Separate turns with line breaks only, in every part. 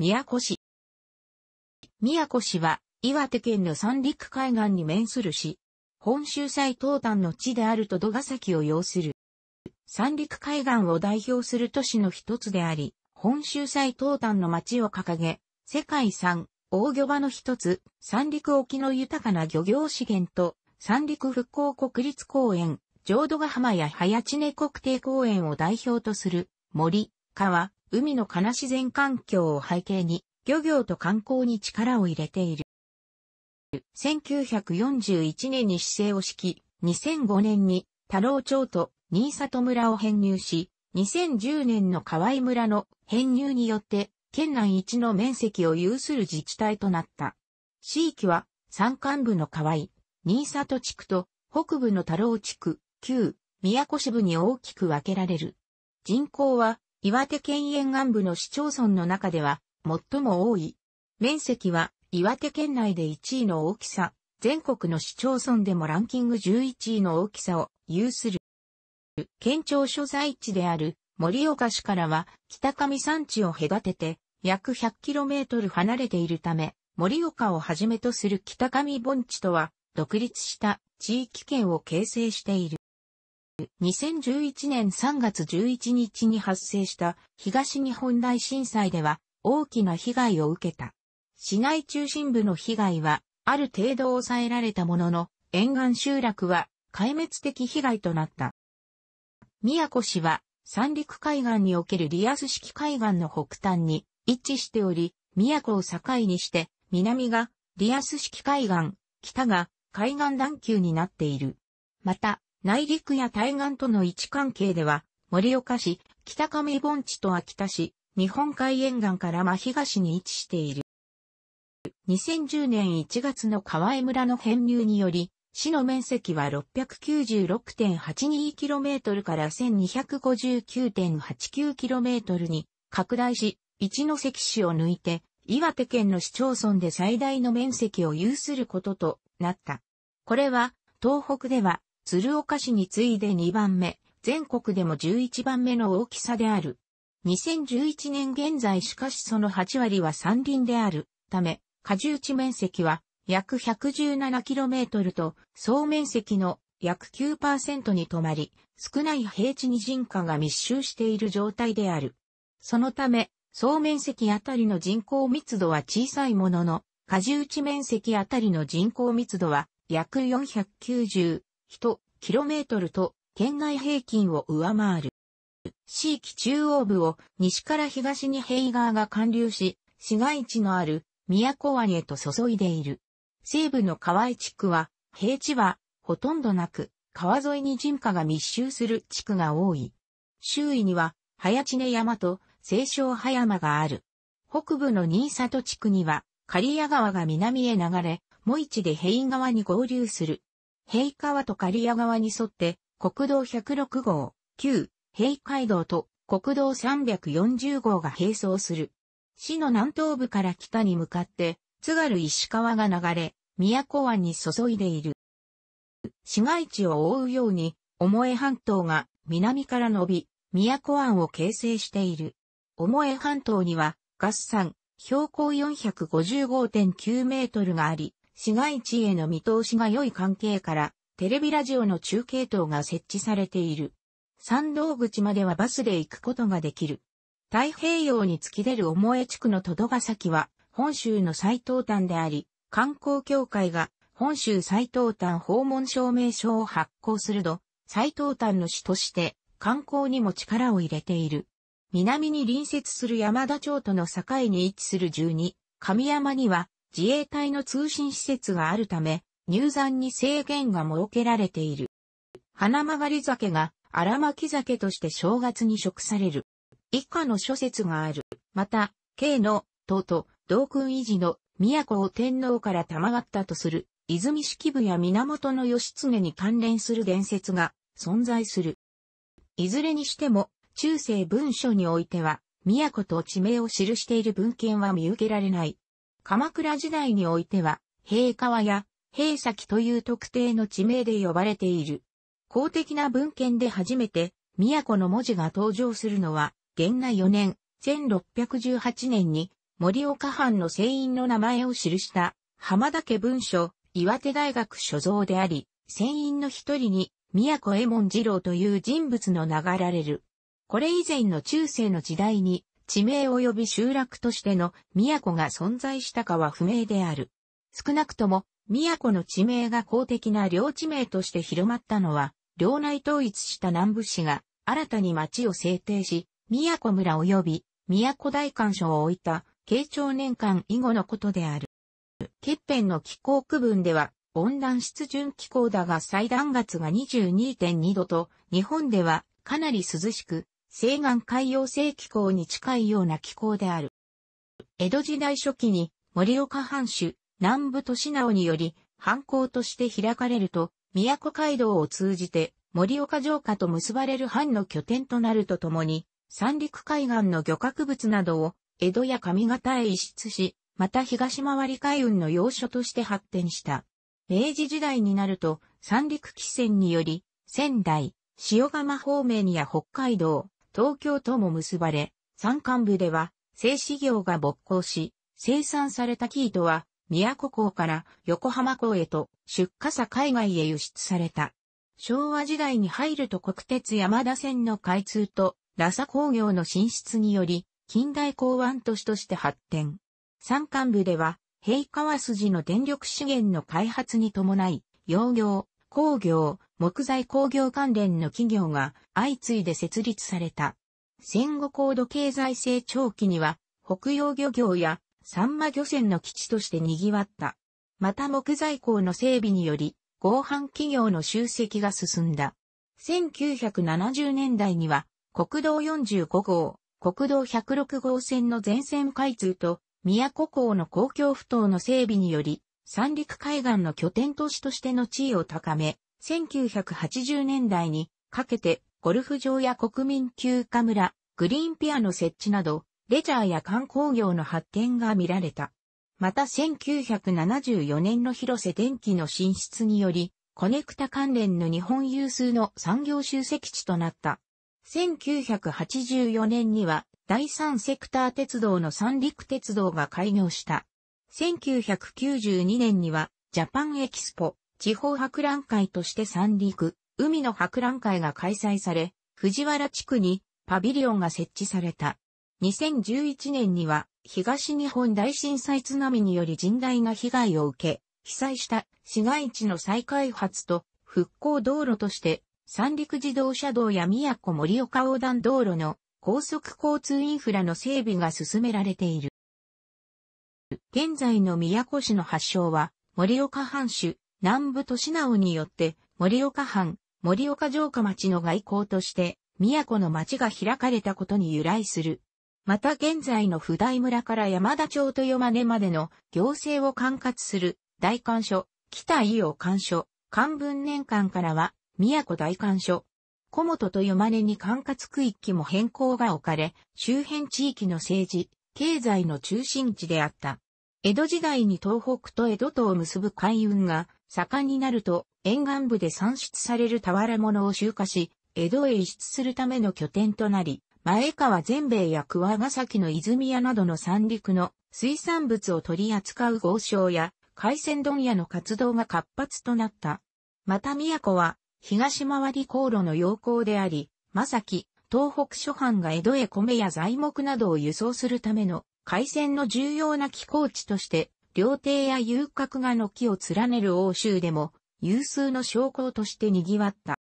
宮古市。宮古市は、岩手県の三陸海岸に面する市。本州最東端の地であると戸ヶ崎を要する。三陸海岸を代表する都市の一つであり、本州最東端の町を掲げ、世界遺産、大魚場の一つ、三陸沖の豊かな漁業資源と、三陸復興国立公園、浄土ヶ浜や早知根国定公園を代表とする森、川、海の金自然環境を背景に、漁業と観光に力を入れている。1941年に市政を敷き、2005年に太郎町と新里村を編入し、2010年の河合村の編入によって、県内一の面積を有する自治体となった。地域は、山間部の河合、新里地区と北部の太郎地区、旧、宮古支部に大きく分けられる。人口は、岩手県沿岸部の市町村の中では、最も多い。面積は、岩手県内で1位の大きさ、全国の市町村でもランキング11位の大きさを有する。県庁所在地である盛岡市からは北上山地を隔てて約 100km 離れているため、盛岡をはじめとする北上盆地とは独立した地域圏を形成している。2011年3月11日に発生した東日本大震災では大きな被害を受けた。市内中心部の被害はある程度抑えられたものの、沿岸集落は壊滅的被害となった。宮古市は三陸海岸におけるリアス式海岸の北端に位置しており、宮古を境にして、南がリアス式海岸、北が海岸段丘になっている。また、内陸や対岸との位置関係では、盛岡市、北上盆地と秋田市、日本海沿岸から真東に位置している。2010年1月の河江村の編入により、市の面積は 696.82km から 1259.89km に拡大し、一関市を抜いて、岩手県の市町村で最大の面積を有することとなった。これは、東北では、鶴岡市に次いで2番目、全国でも11番目の大きさである。2011年現在しかしその8割は山林であるため、果樹地面積は約 117km と総面積の約9%に止まり、少ない平地に人家が密集している状態である。そのため、総面積あたりの人口密度は小さいものの、果樹地面積あたりの人口密度は約490人、キロメートルと県外平均を上回る。地域中央部を西から東に平川が貫流し、市街地のある宮古湾へと注いでいる。西部の河合地区は、平地はほとんどなく、川沿いに人家が密集する地区が多い。周囲には、早知根山と清少葉山がある。北部の新里地区には、刈谷川が南へ流れ、も市で平川に合流する。平川と刈谷川に沿って、国道106号、旧平街道と国道340号が並走する。市の南東部から北に向かって、津軽石川が流れ、宮古湾に注いでいる。市街地を覆うように、重江半島が南から伸び、宮古湾を形成している。重江半島には、合算、標高455.9メートルがあり、市街地への見通しが良い関係から、テレビラジオの中継塔が設置されている。山道口まではバスで行くことができる。太平洋に突き出る重地区のトドガ崎は、本州の最東端であり、観光協会が本州最東端訪問証明書を発行すると、最東端の市として観光にも力を入れている。南に隣接する山田町との境に位置する12、神山には自衛隊の通信施設があるため、入山に制限が設けられている。花曲り酒が荒巻酒として正月に食される。以下の諸説がある。また、慶の、とと、道君維持の都を天皇から賜ったとする、泉式部や源義経に関連する伝説が存在する。いずれにしても、中世文書においては、都と地名を記している文献は見受けられない。鎌倉時代においては、平川や平崎という特定の地名で呼ばれている。公的な文献で初めて、都の文字が登場するのは、元那4年、1618年に、森岡藩の船員の名前を記した浜田家文書、岩手大学所蔵であり、船員の一人に宮古右衛門次郎という人物の流られる。これ以前の中世の時代に地名及び集落としての都が存在したかは不明である。少なくとも、都の地名が公的な領地名として広まったのは、領内統一した南部市が新たに町を制定し、都村及び都大官所を置いた慶長年間以後のことである。欠辺の気候区分では、温暖湿潤気候だが最暖月が22.2度と、日本ではかなり涼しく、西岸海洋性気候に近いような気候である。江戸時代初期に森岡藩主、南部都市直により、藩校として開かれると、都街道を通じて森岡城下と結ばれる藩の拠点となるとともに、三陸海岸の漁獲物などを江戸や上方へ移出し、また東回り海運の要所として発展した。明治時代になると、三陸汽船により、仙台、塩釜方面や北海道、東京とも結ばれ、山間部では、製紙業が勃興し、生産された生糸は、宮古港から横浜港へと出荷さ海外へ輸出された。昭和時代に入ると国鉄山田線の開通と、ラサ工業の進出により、近代港湾都市として発展。山間部では、平川筋の電力資源の開発に伴い、養業、工業、木材工業関連の企業が相次いで設立された。戦後高度経済成長期には、北洋漁業やサンマ漁船の基地として賑わった。また木材港の整備により、合板企業の集積が進んだ。1970年代には、国道45号、国道106号線の全線開通と、宮古港の公共不当の整備により、三陸海岸の拠点都市としての地位を高め、1980年代にかけてゴルフ場や国民休暇村、グリーンピアの設置など、レジャーや観光業の発展が見られた。また1974年の広瀬電機の進出により、コネクタ関連の日本有数の産業集積地となった。1984年には第三セクター鉄道の三陸鉄道が開業した。1992年には、ジャパンエキスポ、地方博覧会として三陸、海の博覧会が開催され、藤原地区にパビリオンが設置された。2011年には、東日本大震災津波により甚大な被害を受け、被災した市街地の再開発と復興道路として、三陸自動車道や宮古盛岡横断道路の高速交通インフラの整備が進められている。現在の宮古市の発祥は、盛岡藩主、南部利直によって、盛岡藩、盛岡城下町の外交として、宮古の町が開かれたことに由来する。また現在の不大村から山田町と山根までの行政を管轄する大官所、北伊予官所、漢文年間からは宮古大官所、小本と山根に管轄区域も変更が置かれ、周辺地域の政治、経済の中心地であった。江戸時代に東北と江戸とを結ぶ海運が盛んになると沿岸部で産出される俵物を集荷し、江戸へ輸出するための拠点となり、前川全米や桑ヶ崎の泉屋などの三陸の水産物を取り扱う豪商や海鮮問屋の活動が活発となった。また都は東回り航路の要行であり、正木、東北諸藩が江戸へ米や材木などを輸送するための海鮮の重要な寄港地として、料亭や遊郭が軒を連ねる欧州でも、有数の商港として賑わった。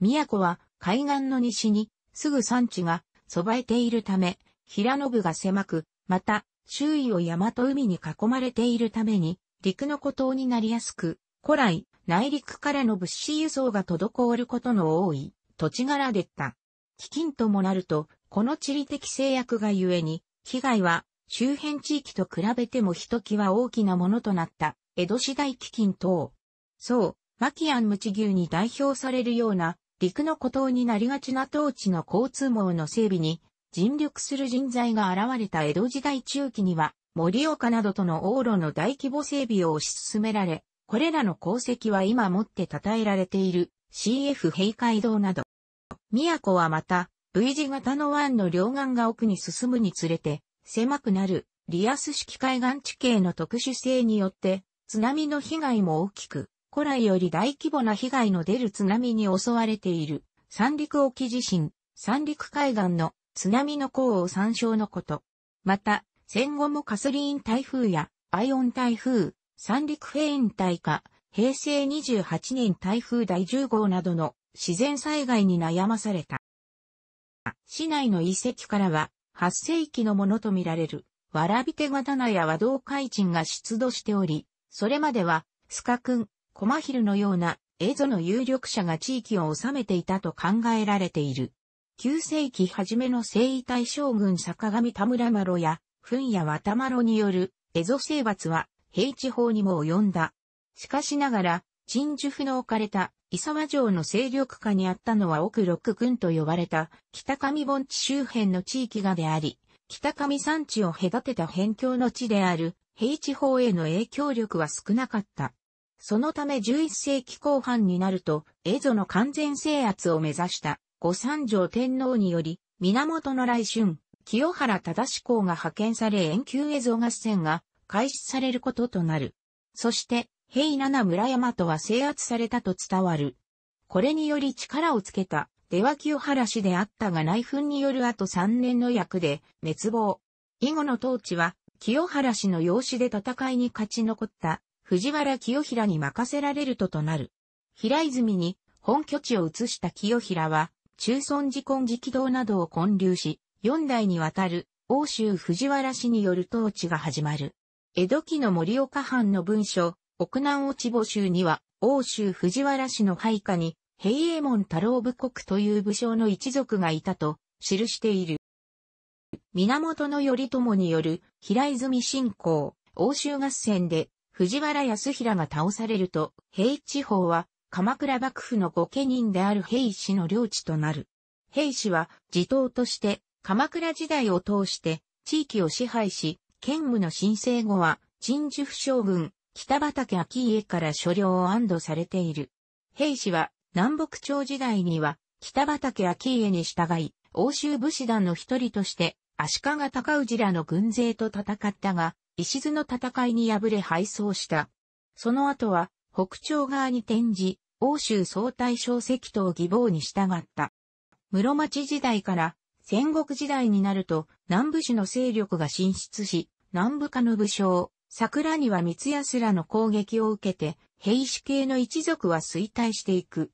都は海岸の西に、すぐ山地が備えているため、平野部が狭く、また、周囲を山と海に囲まれているために、陸の孤島になりやすく、古来、内陸からの物資輸送が滞ることの多い土地柄でった。飢饉ともなると、この地理的制約がゆえに、被害は周辺地域と比べてもひときわ大きなものとなった江戸時代飢饉等。そう、マキアンムチ牛に代表されるような陸の孤島になりがちな統治の交通網の整備に尽力する人材が現れた江戸時代中期には盛岡などとの往路の大規模整備を推し進められ、これらの功績は今もって称えられている CF 平海道など。都はまた V 字型の湾の両岸が奥に進むにつれて、狭くなるリアス式海岸地形の特殊性によって、津波の被害も大きく、古来より大規模な被害の出る津波に襲われている、三陸沖地震、三陸海岸の津波の降を参照のこと。また、戦後もカスリーン台風やアイオン台風、三陸フェーン台下、平成28年台風第10号などの自然災害に悩まされた。市内の遺跡からは、8世紀のものとみられる、わらび手刀や和道海鎮が出土しており、それまでは、スカ君、コマヒルのような、蝦夷の有力者が地域を治めていたと考えられている。9世紀初めの征夷大将軍坂上田村麻呂や、墳や渡麻呂による、蝦夷征伐は、平地方にも及んだ。しかしながら、鎮守府の置かれた、伊沢城の勢力下にあったのは奥六郡と呼ばれた、北上盆地周辺の地域がであり、北上山地を隔てた辺境の地である、平地方への影響力は少なかった。そのため11世紀後半になると、蝦夷の完全制圧を目指した御三条天皇により、源の来春、清原忠公が派遣され遠旧蝦夷合戦が開始されることとなる。そして、平七村山とは制圧されたと伝わる。これにより力をつけた出羽清原氏であったが内紛による後3年の役で滅亡。以後の統治は清原氏の養子で戦いに勝ち残った藤原清平に任せられるととなる。平泉に本拠地を移した清平は中尊寺根直道などを建立し、四代にわたる欧州藤原氏による統治が始まる。江戸期の森岡藩の文書、奥南落ち募集には、欧州藤原氏の配下に、平衛門太郎武国という武将の一族がいたと記している。源頼朝による平泉信仰、欧州合戦で藤原康平が倒されると、平地方は鎌倉幕府の御家人である平氏の領地となる。平氏は地頭として鎌倉時代を通して地域を支配し、兼務の申請後は鎮守府将軍北畠昭家から所領を安堵されている。平氏は南北朝時代には北畠昭家に従い、欧州武士団の一人として足利高氏らの軍勢と戦ったが、石津の戦いに敗れ敗走した。その後は北朝側に転じ、欧州総大将石頭義坊に従った。室町時代から戦国時代になると南部氏の勢力が進出し、南部下の武将、桜には三安らの攻撃を受けて、平氏系の一族は衰退していく。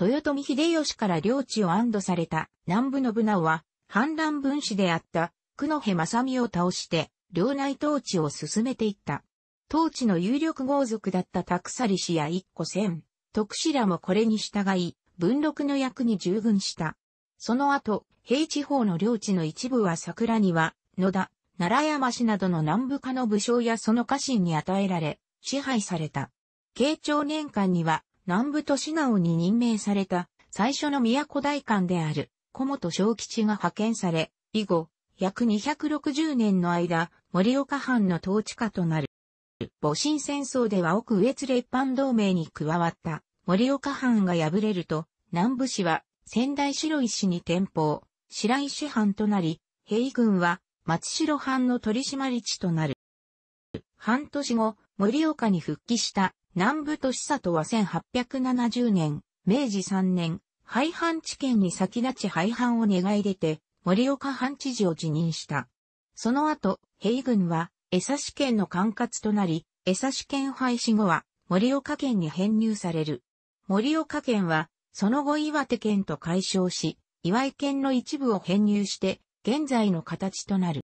豊臣秀吉から領地を安堵された南部信直は、反乱分子であった久野辺正美を倒して、領内統治を進めていった。統治の有力豪族だった拓り氏や一個千、徳氏らもこれに従い、文禄の役に従軍した。その後、平地方の領地の一部は桜には、野田、奈良山市などの南部下の武将やその家臣に与えられ、支配された。慶長年間には、南部都市直に任命された、最初の都大官である、小本小吉が派遣され、以後、約260年の間、森岡藩の統治下となる。戊辰戦争では奥越列藩同盟に加わった森岡藩が敗れると、南部氏は仙台白石に転封、白石藩となり、平軍は松代藩の取締地となる。半年後、森岡に復帰した南部都市里は1870年、明治3年、廃藩置県に先立ち廃藩を願い出て、森岡藩知事を辞任した。その後、平軍は、江差県の管轄となり、江差県廃止後は、森岡県に編入される。森岡県は、その後岩手県と解消し、岩井県の一部を編入して、現在の形となる。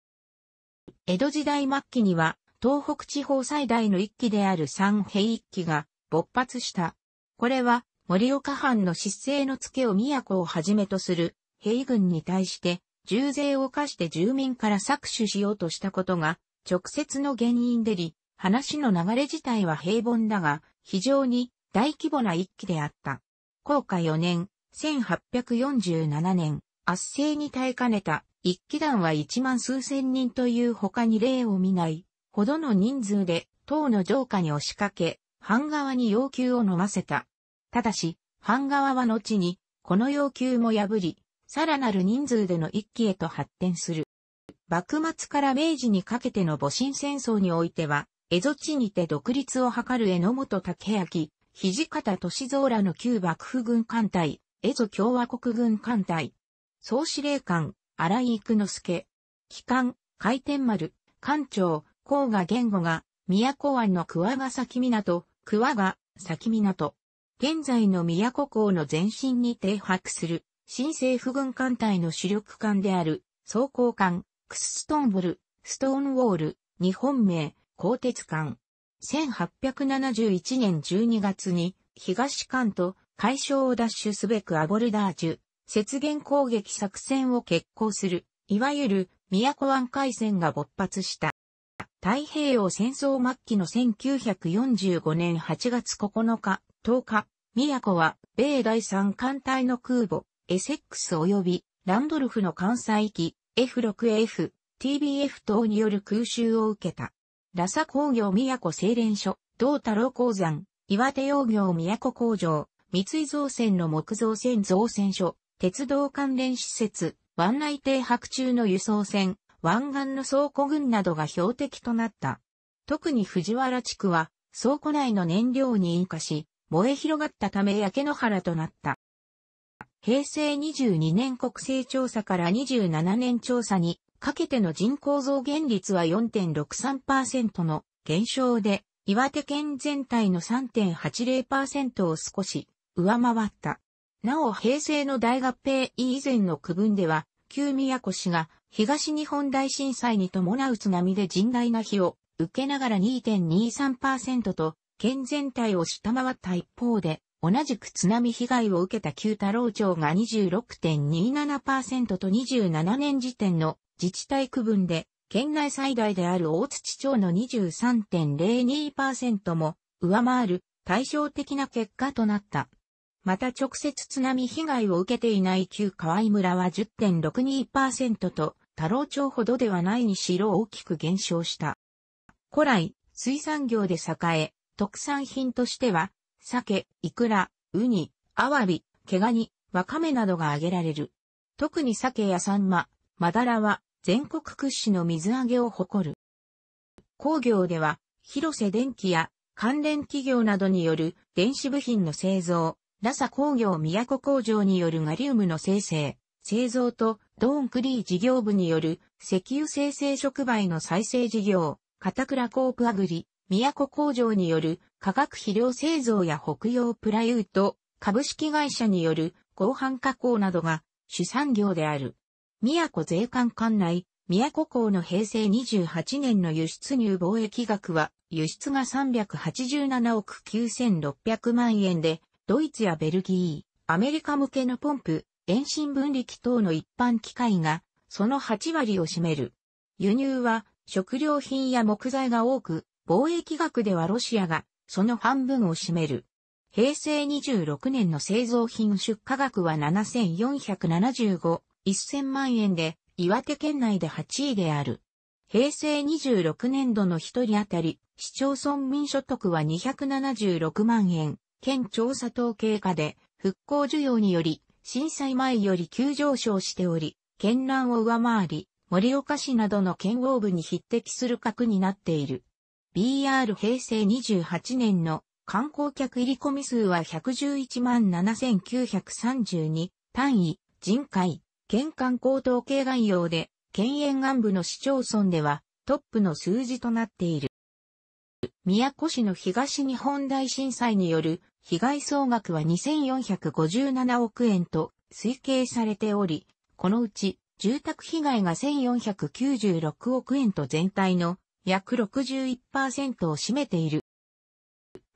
江戸時代末期には、東北地方最大の一揆である三平一揆が勃発した。これは、森岡藩の失勢の付けを都をはじめとする平軍に対して重税を課して住民から搾取しようとしたことが直接の原因でり、話の流れ自体は平凡だが、非常に大規模な一揆であった。高下4年、1847年、圧政に耐えかねた一騎団は一万数千人という他に例を見ないほどの人数で党の城下に押しかけ、藩側に要求を飲ませた。ただし、藩側は後に、この要求も破り、さらなる人数での一騎へと発展する。幕末から明治にかけての戊辰戦争においては、蝦夷地にて独立を図る榎本武明、土方歳三らの旧幕府軍艦隊、蝦夷共和国軍艦隊、総司令官、荒井育之助、機関、回転丸、艦長、甲賀言語が、宮古湾の桑ヶ崎港、桑賀、崎港。現在の宮古港の前身に停泊する、新政府軍艦隊の主力艦である、装甲艦、クスストンボル、ストーンウォール、日本名、鋼鉄艦。1871年12月に、東艦と海礁を奪取すべくアボルダージュ、雪原攻撃作戦を決行する、いわゆる宮古湾海戦が勃発した。太平洋戦争末期の1945年8月9日、10日、宮古は、米第三艦隊の空母、エセックス及び、ランドルフの艦載機、F6F、TBF 等による空襲を受けた。ラサ工業宮古精錬所、道太郎鉱山、岩手洋業宮古工場、三井造船の木造船造船所、鉄道関連施設、湾内停泊中の輸送船、湾岸の倉庫群などが標的となった。特に藤原地区は倉庫内の燃料に引火し、燃え広がったため焼け野原となった。平成22年国勢調査から27年調査にかけての人口増減率は4.63%の減少で、岩手県全体の3.80%を少し上回った。なお平成の大合併以前の区分では、旧宮古市が東日本大震災に伴う津波で甚大な被を受けながら2.23%と、県全体を下回った一方で、同じく津波被害を受けた旧太郎町が26.27%と27年時点の自治体区分で、県内最大である大槌町の23.02%も上回る対照的な結果となった。また直接津波被害を受けていない旧河合村は10.62%と太郎町ほどではないにしろ大きく減少した。古来、水産業で栄え、特産品としては、鮭、イクラ、ウニ、アワビ、毛ガニ、ワカメなどが挙げられる。特に鮭やサンマ、マダラは全国屈指の水揚げを誇る。工業では、広瀬電機や関連企業などによる電子部品の製造、ラサ工業宮古工場によるガリウムの生成、製造とドーンクリー事業部による石油生成触媒の再生事業、片倉コープアグリ、宮古工場による化学肥料製造や北洋プライウッド株式会社による合板加工などが主産業である。宮古税関管内、宮古港の平成28年の輸出入貿易額は、輸出が387億9600万円で、ドイツやベルギー、アメリカ向けのポンプ、遠心分離機等の一般機械がその8割を占める。輸入は食料品や木材が多く、貿易額ではロシアがその半分を占める。平成26年の製造品出荷額は7475、1000万円で岩手県内で8位である。平成26年度の一人当たり市町村民所得は276万円。県調査統計下で復興需要により震災前より急上昇しており、県南を上回り、盛岡市などの県央部に匹敵する格になっている。BR 平成28年の観光客入り込み数は111万7932単位、人海、県観光統計概要で、県沿岸部の市町村ではトップの数字となっている。宮古市の東日本大震災による被害総額は2457億円と推計されており、このうち住宅被害が1496億円と全体の約61%を占めている。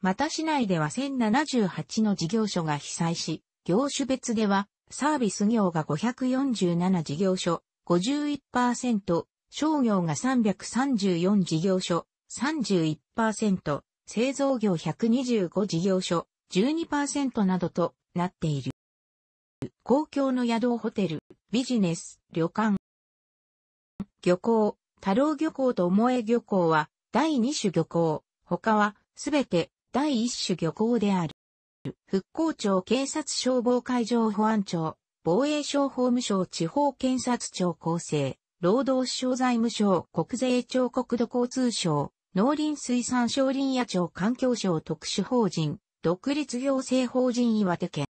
また市内では1078の事業所が被災し、業種別ではサービス業が547事業所51%、商業が334事業所31%、製造業125事業所12%などとなっている。公共の宿ホテル、ビジネス、旅館。漁港、太郎漁港と思え漁港は第2種漁港、他はすべて第1種漁港である。復興庁警察消防海上保安庁、防衛省法務省地方検察庁構成、労働省財務省、国税庁国土交通省、農林水産省林野庁環境省特殊法人、独立行政法人岩手県。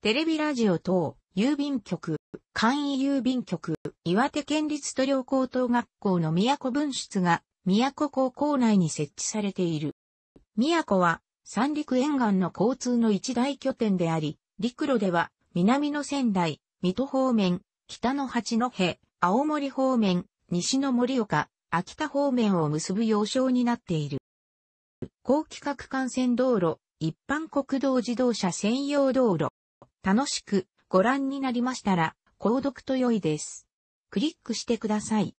テレビラジオ等、郵便局、簡易郵便局、岩手県立塗料高等学校の宮古分室が、宮古高校内に設置されている。宮古は、三陸沿岸の交通の一大拠点であり、陸路では、南の仙台、水戸方面、北の八戸、青森方面、西の盛岡、秋田方面を結ぶ要衝になっている。高規格幹線道路、一般国道自動車専用道路。楽しくご覧になりましたら、購読と良いです。クリックしてください。